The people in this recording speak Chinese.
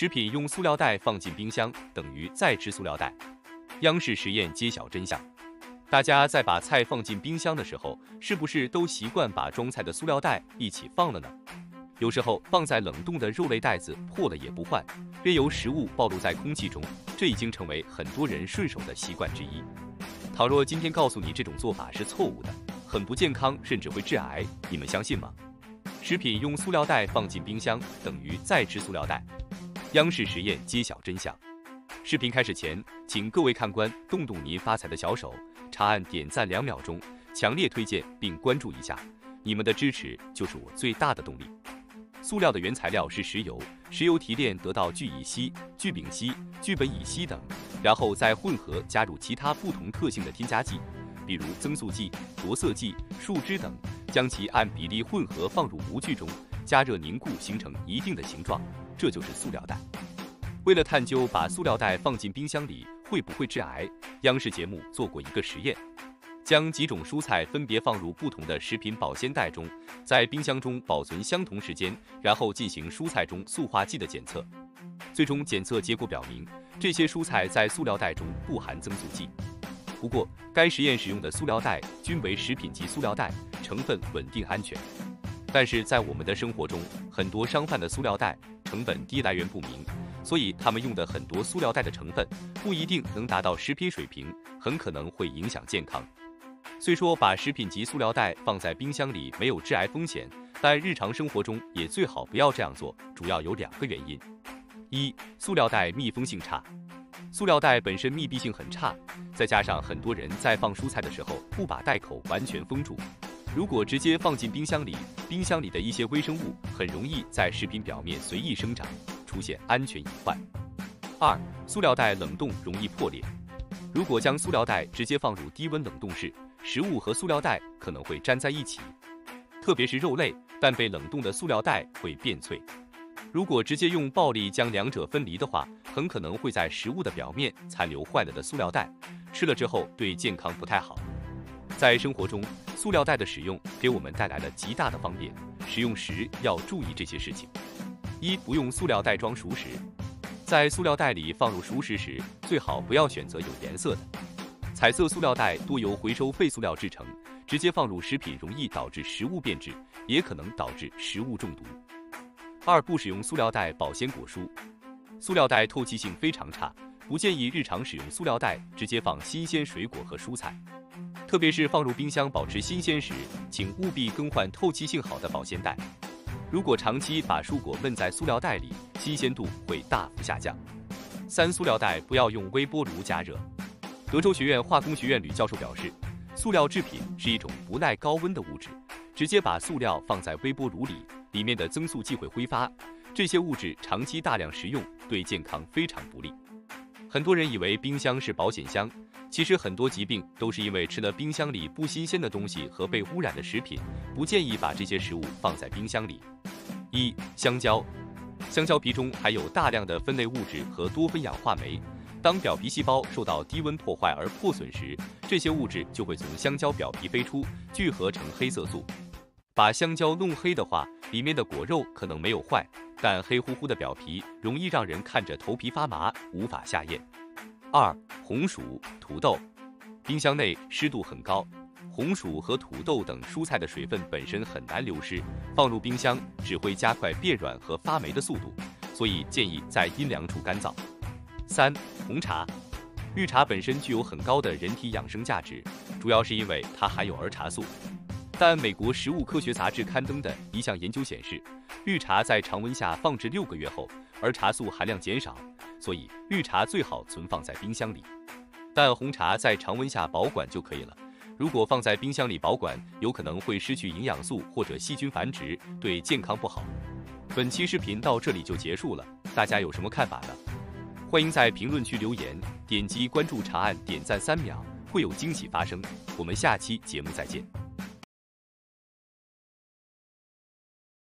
食品用塑料袋放进冰箱等于再吃塑料袋。央视实验揭晓真相。大家在把菜放进冰箱的时候，是不是都习惯把装菜的塑料袋一起放了呢？有时候放在冷冻的肉类袋子破了也不换，任由食物暴露在空气中，这已经成为很多人顺手的习惯之一。倘若今天告诉你这种做法是错误的，很不健康，甚至会致癌，你们相信吗？食品用塑料袋放进冰箱等于再吃塑料袋。央视实验揭晓真相。视频开始前，请各位看官动动您发财的小手，长按点赞两秒钟，强烈推荐并关注一下，你们的支持就是我最大的动力。塑料的原材料是石油，石油提炼得到聚乙烯、聚丙烯、聚苯乙烯等，然后再混合加入其他不同特性的添加剂，比如增塑剂、着色剂、树脂等。将其按比例混合放入模具中，加热凝固，形成一定的形状，这就是塑料袋。为了探究把塑料袋放进冰箱里会不会致癌，央视节目做过一个实验，将几种蔬菜分别放入不同的食品保鲜袋中，在冰箱中保存相同时间，然后进行蔬菜中塑化剂的检测。最终检测结果表明，这些蔬菜在塑料袋中不含增塑剂。不过，该实验使用的塑料袋均为食品级塑料袋，成分稳定安全。但是在我们的生活中，很多商贩的塑料袋成本低，来源不明，所以他们用的很多塑料袋的成分不一定能达到食品水平，很可能会影响健康。虽说把食品级塑料袋放在冰箱里没有致癌风险，但日常生活中也最好不要这样做，主要有两个原因：一、塑料袋密封性差。塑料袋本身密闭性很差，再加上很多人在放蔬菜的时候不把袋口完全封住，如果直接放进冰箱里，冰箱里的一些微生物很容易在食品表面随意生长，出现安全隐患。二、塑料袋冷冻容易破裂，如果将塑料袋直接放入低温冷冻室，食物和塑料袋可能会粘在一起，特别是肉类，但被冷冻的塑料袋会变脆。如果直接用暴力将两者分离的话，很可能会在食物的表面残留坏了的塑料袋，吃了之后对健康不太好。在生活中，塑料袋的使用给我们带来了极大的方便，使用时要注意这些事情：一、不用塑料袋装熟食，在塑料袋里放入熟食时，最好不要选择有颜色的。彩色塑料袋多由回收废塑料制成，直接放入食品容易导致食物变质，也可能导致食物中毒。二不使用塑料袋保鲜果蔬，塑料袋透气性非常差，不建议日常使用塑料袋直接放新鲜水果和蔬菜，特别是放入冰箱保持新鲜时，请务必更换透气性好的保鲜袋。如果长期把蔬果闷在塑料袋里，新鲜度会大幅下降。三塑料袋不要用微波炉加热。德州学院化工学院吕教授表示，塑料制品是一种不耐高温的物质，直接把塑料放在微波炉里。里面的增速剂会挥发，这些物质长期大量食用对健康非常不利。很多人以为冰箱是保险箱，其实很多疾病都是因为吃了冰箱里不新鲜的东西和被污染的食品。不建议把这些食物放在冰箱里。一、香蕉，香蕉皮中含有大量的酚类物质和多酚氧化酶，当表皮细胞受到低温破坏而破损时，这些物质就会从香蕉表皮飞出，聚合成黑色素。把香蕉弄黑的话，里面的果肉可能没有坏，但黑乎乎的表皮容易让人看着头皮发麻，无法下咽。二、红薯、土豆，冰箱内湿度很高，红薯和土豆等蔬菜的水分本身很难流失，放入冰箱只会加快变软和发霉的速度，所以建议在阴凉处干燥。三、红茶，绿茶本身具有很高的人体养生价值，主要是因为它含有儿茶素。但美国食物科学杂志刊登的一项研究显示，绿茶在常温下放置六个月后，儿茶素含量减少，所以绿茶最好存放在冰箱里。但红茶在常温下保管就可以了。如果放在冰箱里保管，有可能会失去营养素或者细菌繁殖，对健康不好。本期视频到这里就结束了，大家有什么看法呢？欢迎在评论区留言，点击关注长按点赞三秒，会有惊喜发生。我们下期节目再见。